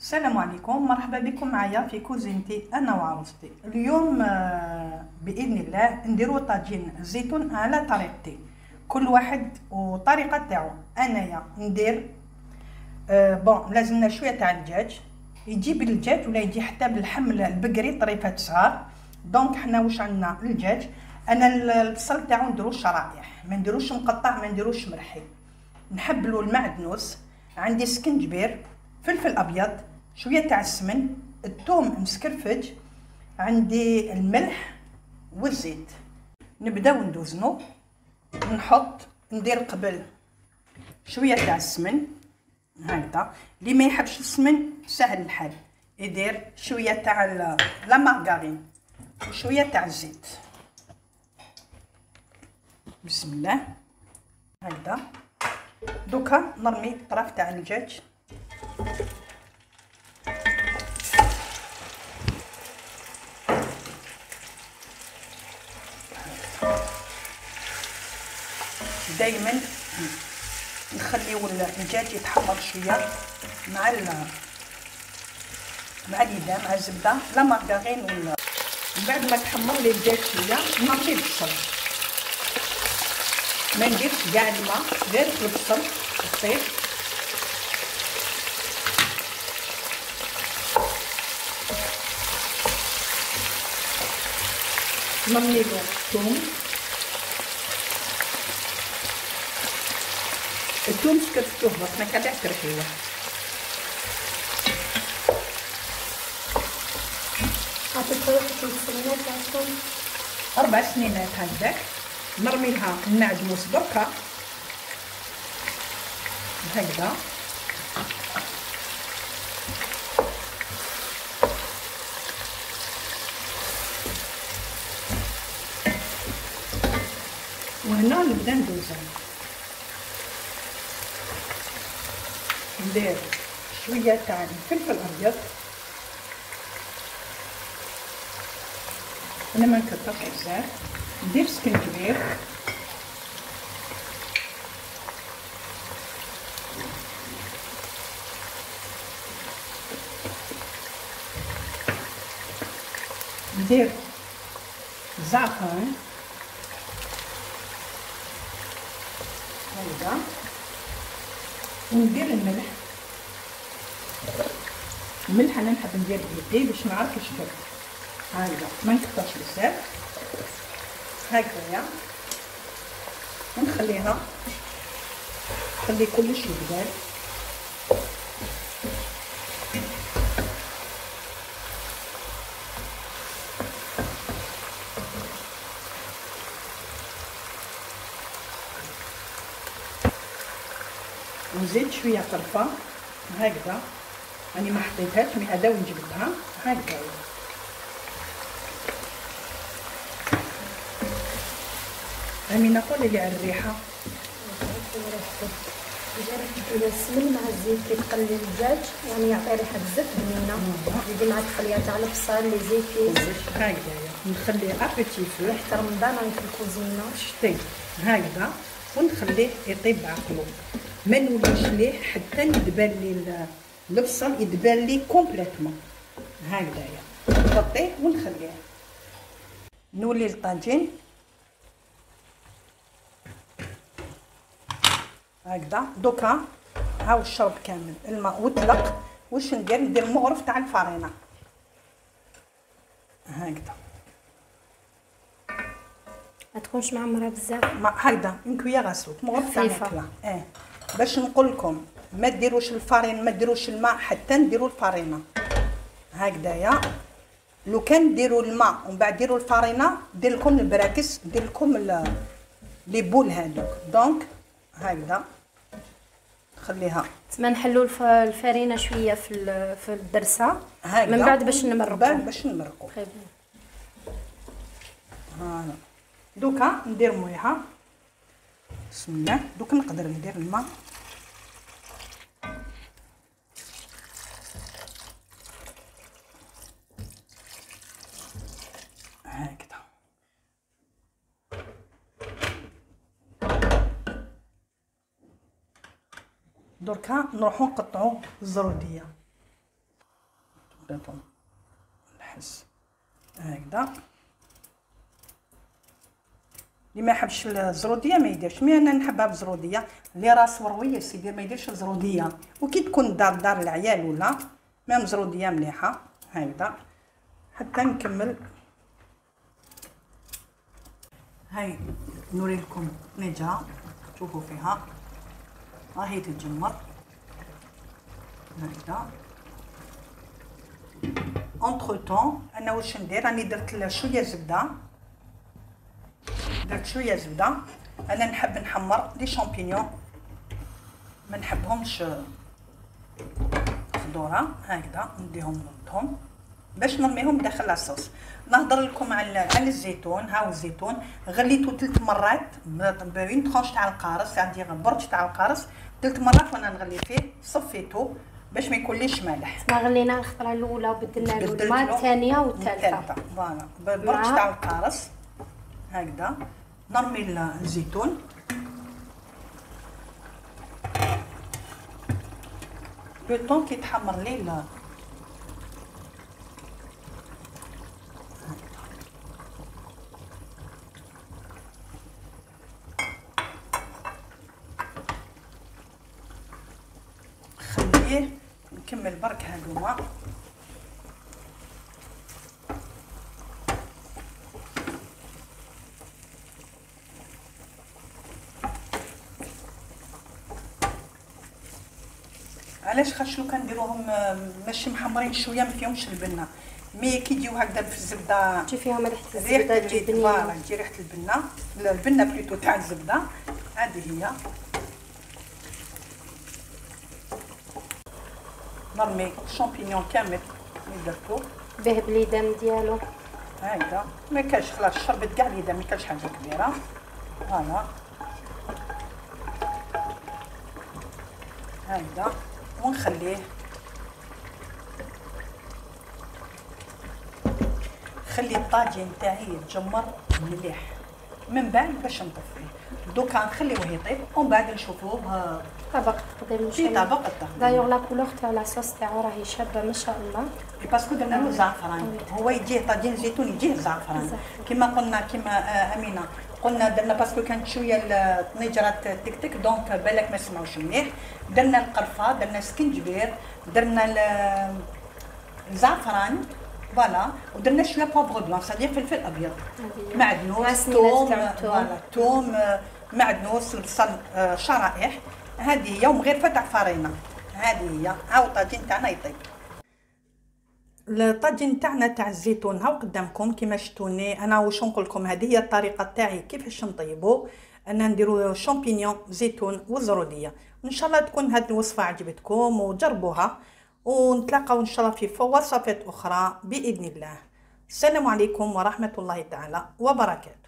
السلام عليكم مرحبا بكم معايا في كوزينتي أنا وعروستي. اليوم آه، بإذن الله نديرو طاجين الزيتون على طريقتي. كل واحد وطريقة تاعو. أنايا ندير آه، bon لازمنا شوية تاع الدجاج. يجي بالدجاج ولا يجي حتى باللحم البقري طريفات صغار. donc حنا واش عندنا؟ الدجاج. أنا البصل تاعو نديرو شرائح ما نديروش مقطع ما نديروش مرحي. نحبلو المعدنوس. عندي سكنجبير فلفل أبيض شوية تاع السمن الثوم مسكرفج عندي الملح والزيت. نبداو ندوزنو نحط ندير قبل شوية تاع السمن هكذا. اللي ما يحبش السمن سهل الحال يدير شوية تاع لا مارغارين وشويه تاع الزيت. بسم الله. هكذا. دوكا نرمي الطرف تاع الدجاج. دائما نخليو الدجاج يتحمر شوية مع ال مع اليدان مع الزبدة لا مارغرين ولا بعد ما تحمر لي الدجاج شوية نعطيه البصل ما نديرش كاع الماء غير البصل الطيب. نرميلو الثوم الثوم سكرتوه بس ما السنات عشان أربع سنينات هكذاك نرمي لها المعدنوس بركة هكذا وهنا نبدأ ندوزها ندير شوية تاع الفلفل الابيض أنا ما نكثرش بزاف. ندير سكنجبير ندير زعفران. هكذا وندير الملح. الملح أنا نحب ندير بيدي باش نعرف الشكل هكذا ما نكثرش بزاف. هكذايا. ونخليها. نخلي كلشي يبدال ونزيد شوية قرفه هكذا. راني ما حطيتهاش mais هذا وين جبتها هكذا. أمينة قولي لي على الريحة. السمن مع الزيت كيتقلي الدجاج يعني يعطي ريحة بزاف بنينة زيدي مع التقلية تاع البصل لي زيتون هكذايا نخليه à petit feu ريحة رمضان راني في الكوزينة. شتي هكذا. ونخليه يطيب بعقلو ما نوليش ليه حتى يدبل لي البصل يدبل لي complètement هكذايا. نغطيه ونخليه. نولي الطاجين هكذا. دوكا. هاو الشرب كامل. الماء وطلق واش ندير؟ ندير مغرف تاع الفرينة. هكذا. ما تكونش معمرة بزاف. ما هكذا. مكويه غاسوت مغرف تاع. الماكله آه باش نقول لكم ما ديروش الفرين ما ديروش الماء حتى نديروا الفرينة. هكذايا. لو كان ديروا الماء ومن بعد ديروا الفرينة دير لكم البراكس دير لكم لي بول هذوك دونك هكذا. خليها. تما نحلو الف- الفرينة شوية في في الدرسة. هكذا. من بعد باش من نمرقو بعد باش نمرقوا. هانا دوكا ندير مويها. بسم الله. دوكا نقدر ندير الماء هكذا دركا نروحو نقطعو الزرودية. نخلطو نحس. هكذا. اللي ما يحبش الزرودية ما يديرش. مي أنا نحبها بزرودية. اللي راس ورويه سيدي ما يديرش الزرودية. وكي تكون دار دار العيال ولا ما زرودية مليحة. هكذا. حتى نكمل. هاي نوري لكم نجا شوفوا فيها. راهي تتجمر هكذا. entre temps أنا واش ندير؟ راني درت شوية زبدة. درت شوية زبدة. أنا نحب نحمر les champignons. ما نحبهمش خضورة. هكذا. نديهم نردهم باش نرميهم داخل la sauce نهضر لكم على على الزيتون. هاو الزيتون. غليته ثلاث مرات. بين تخونش تاع القارص. يعني برج تاع القارص. ثلاث مرات وأنا نغلي فيه صفيته باش ما يكونليش مالح. ما غلينا الخطرة الأولى وبدلنا له؟ الماء الثانية والثالثة. فوالا. بالبرج تاع القارص. هكذا. نرمي الزيتون. لو طون كيتحمر لي خليه نكمل برك هادوما علاش خاطش لو كنديروهم؟ ماشي محمرين شوية ما فيهمش البنه mais كي يجيو هكذا في الزبدة. تجي فيهم ريحة الزبدة تجي voilà تجي ريحة البنه البنه plutôt تاع الزبدة. هذه هي. نرمي ال champignons كامل اللي درتو به بليدام ديالو هكذا ما كاش خلاص شربت كاع اليدام ما كاش حاجة كبيره voilà هكذا ونخليه خلي الطاجين تاعي يتجمر مليح من بعد باش نطفيه دوكا نخليوه يطيب ومن بعد نشوفوه طبق التقديم في طبق التقديم d'ailleurs la couleur تاع la sauce تاعو راهي شابة ما شاء الله. parce que درنا له زعفران. هو يجيه طاجين زيتون يجيه زعفران. كما قلنا كما أمينة. قلنا درنا parce que كانت شوية الطنيجره تك تك donc بالك ما سمعوش مليح. درنا القرفة درنا سكنجبير درنا الزعفران voilà ودرنا شوية poivre blanc c'est-à-dire فلفل ابيض معدنوس توم voilà توم معدنوس بصل شرائح هذه هي ومغيرفة تاع فرينه هذه هي هاو الطاجين تاعنا يطيب الطاجين تاعنا تاع الزيتون هاو قدامكم كيما شفتوني أنا واش نقول لكم هذه هي الطريقة تاعي كيفاش نطيبو أنا نديرو champignons زيتون وزروديه ان شاء الله تكون هذه الوصفه عجبتكم وجربوها ونتلاقاو إن شاء الله في وصفات أخرى بإذن الله. السلام عليكم ورحمة الله تعالى وبركاته.